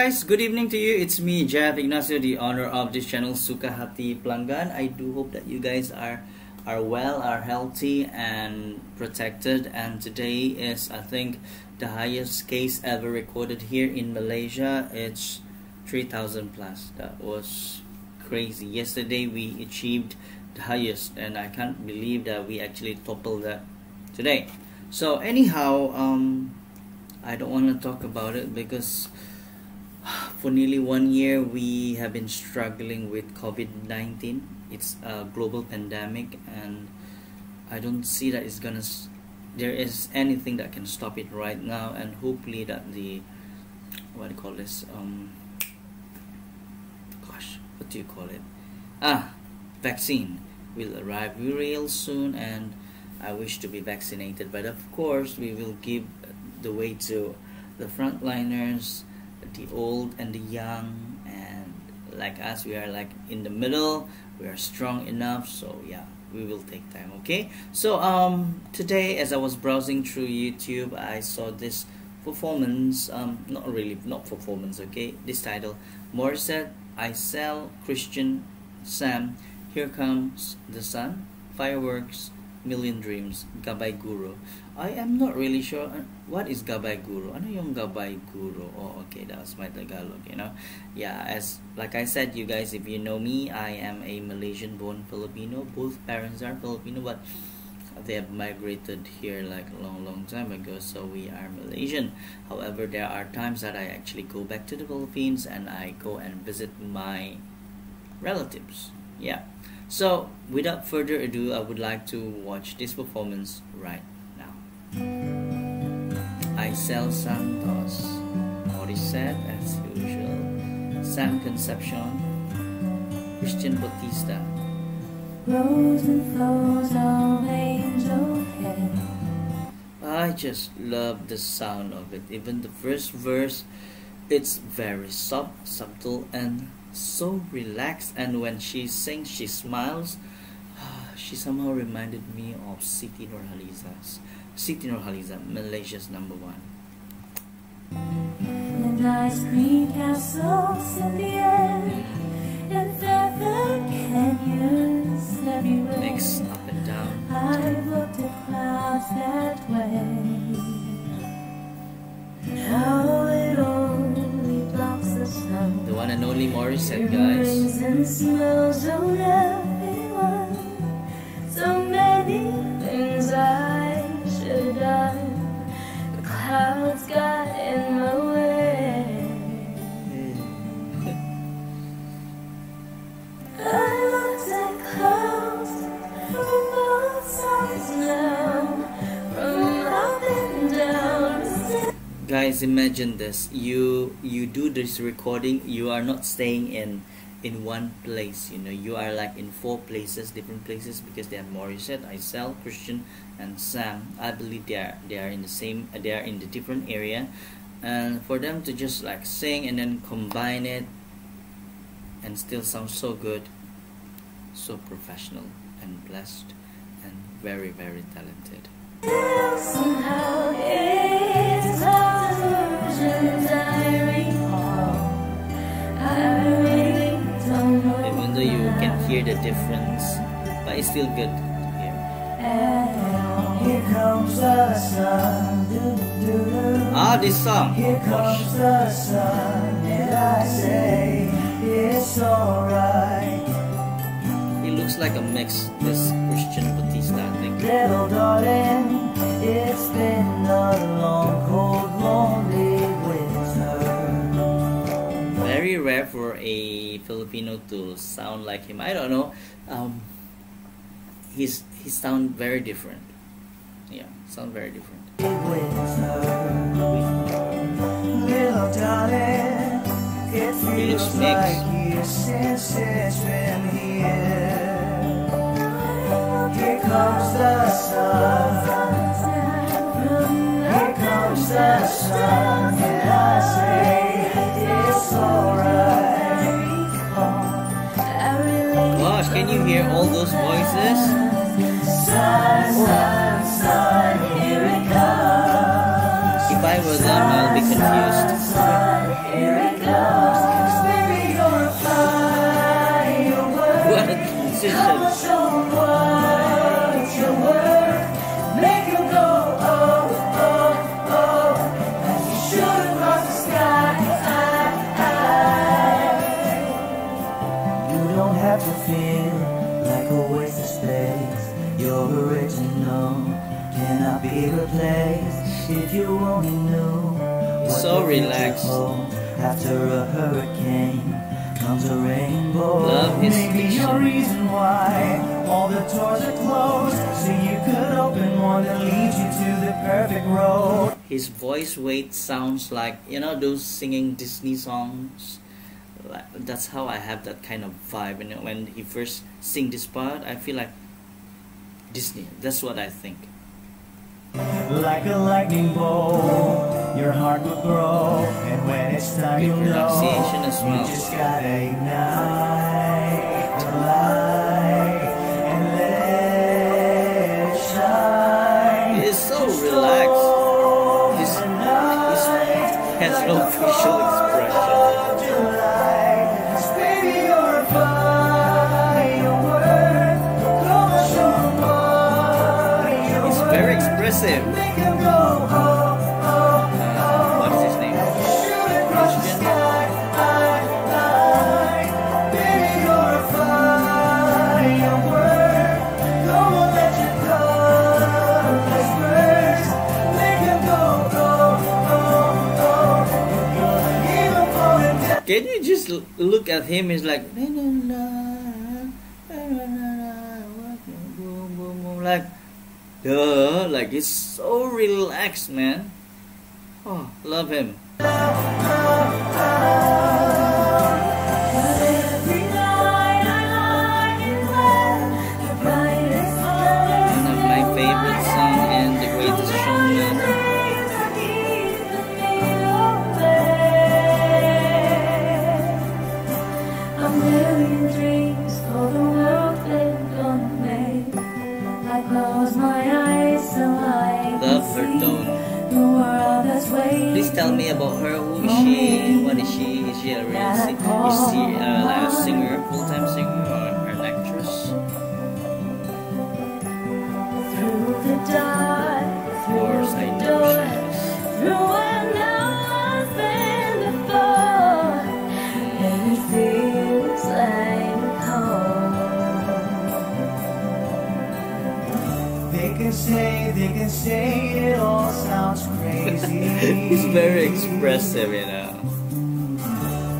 guys, good evening to you. It's me, Jeff Ignacio, the owner of this channel, Suka Hati Pelanggan. I do hope that you guys are are well, are healthy, and protected. And today is, I think, the highest case ever recorded here in Malaysia. It's 3,000 plus. That was crazy. Yesterday we achieved the highest, and I can't believe that we actually toppled that today. So anyhow, um, I don't want to talk about it because for nearly one year we have been struggling with COVID-19 it's a global pandemic and I don't see that it's gonna there is anything that can stop it right now and hopefully that the what do you call this um gosh what do you call it? Ah vaccine will arrive real soon and I wish to be vaccinated but of course we will give the way to the frontliners the old and the young and like us we are like in the middle we are strong enough so yeah we will take time okay? So um today as i was browsing through youtube i saw this performance um not really not performance okay? This title morissette Aicelle christian sam here comes the sun fireworks Million Dreams, Gabay Guro. I am not really sure uh, what is Gabay Guro. Ano yung Gabay Guro? Oh, okay, that was my Tagalog, you know. Yeah, as like I said, you guys, if you know me, I am a Malaysian-born Filipino. Both parents are Filipino, but they have migrated here like a long, long time ago, so we are Malaysian. However, there are times that I actually go back to the Philippines and I go and visit my relatives. Yeah. So, without further ado, I would like to watch this performance right now. Aicelle Santos, Morissette as usual, Sam Concepcion, Christian Bautista. Rose and flows of angel hair. I just love the sound of it. Even the first verse, it's very soft, subtle, and so relaxed and when she sings she smiles. She somehow reminded me of Siti Nurhaliza's Siti Nurhaliza Malaysia's number one. And ice cream castles in the air and feather canyons everywhere. Mix Morissette guys imagine this. You you do this recording you are not staying in in one place you know. You are like in four places different places because they have Morissette, Aicelle, Christian and Sam. I believe they are they are in the same they are in the different area. And for them to just like sing and then combine it and still sound so good so professional and blessed and very very talented hear the difference, but it's still good to hear. Here comes the sun. Ah, this song. Here comes the sun, and I say it's alright. It looks like a mix. This Christian Bautista, I think. Little darling, it's been a long, Filipino to sound like him. I don't know. Um, he's he sound very different. Yeah, sound very different. He looks can you hear all those voices? Here it comes. If I were them, I'll be confused. Cannot be replaced. If you only knew So relaxed. After a hurricane comes a rainbow. Love his Maybe your reason why all the doors are closed, so you could open one that leads you to the perfect road. His voice weight sounds like you know those singing Disney songs. That's how I have that kind of vibe. And when he first sing this part, I feel like Disney. That's what I think. Like a lightning bolt, your heart will grow, and when it's time you'll know as you just gotta ignite the light and let it shine. It is so relaxed. His, his has no facial expression. Oh. You're gonna leave 'em. Can you just look at him? He's like like duh, like he's so relaxed, man. Oh, love him. Please tell me about her. Who is she? What is she? Is she a real si- Is she uh, like a singer, full-time singer, or an actress? through the dark, Of course, I through the know she is. through where no one's been before. And it feels like home. They can say, they can say it all sounds crazy. He's very expressive, you know.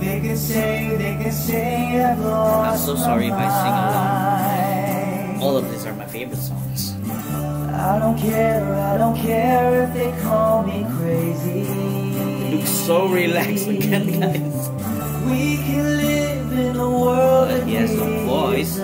They can say, they can say I've lost I'm so sorry if I sing along. All of these are my favorite songs. I don't care, I don't care if they call me crazy. He looks so relaxed again, guys. We can live in a world But he has no voice.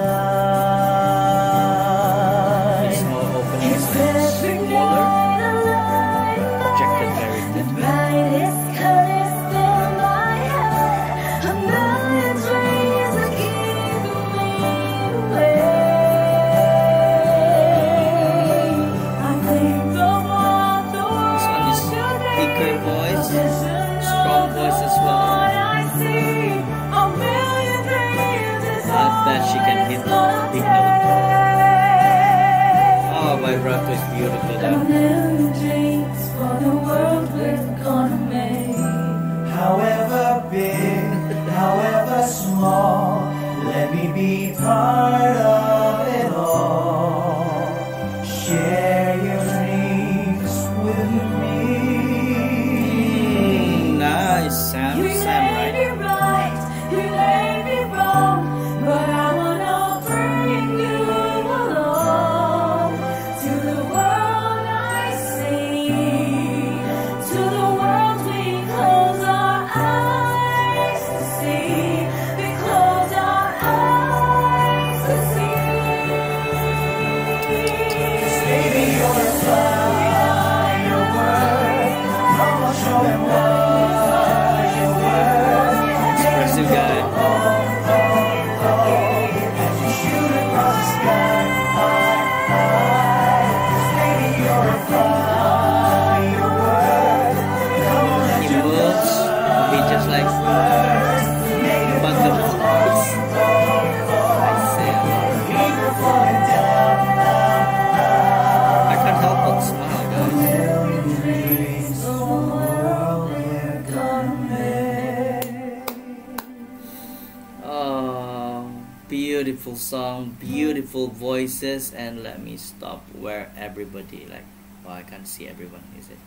Voices, and let me stop where everybody like. Oh, I can't see everyone. Is it?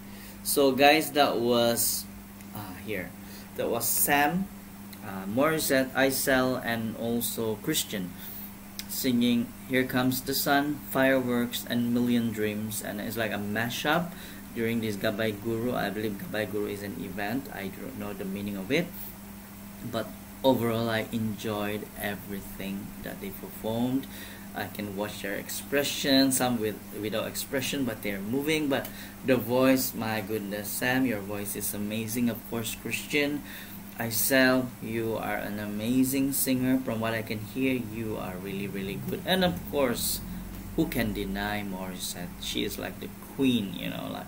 So, guys, that was uh, here. That was Sam, uh, Morissette, Aicelle, and also Christian singing "Here Comes the Sun," "Fireworks," and Million Dreams," and it's like a mashup during this Gabay Guro. I believe Gabay Guro is an event. I don't know the meaning of it, but overall, I enjoyed everything that they performed. I can watch their expression, some with without expression, but they're moving. But the voice, my goodness, Sam, your voice is amazing. Of course, Christian, I Aicelle, you are an amazing singer. From what I can hear, you are really, really good. And of course, who can deny Morissette? She is like the queen, you know, like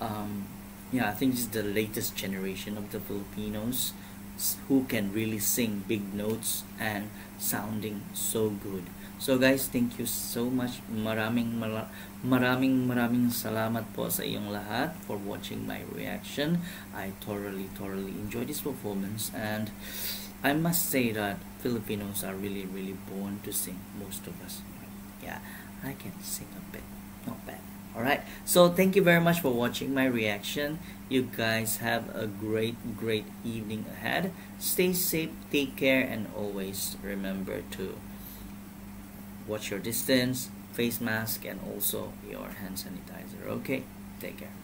um, yeah, I think is the latest generation of the Filipinos who can really sing big notes and sounding so good. So guys, thank you so much. Maraming maraming maraming salamat po sa iyong lahat for watching my reaction. I thoroughly thoroughly enjoyed this performance and I must say that Filipinos are really really born to sing most of us. Yeah, I can sing a bit. Not bad. Alright, so thank you very much for watching my reaction. You guys have a great, great evening ahead. Stay safe, take care, and always remember to watch your distance, face mask, and also your hand sanitizer. Okay, take care.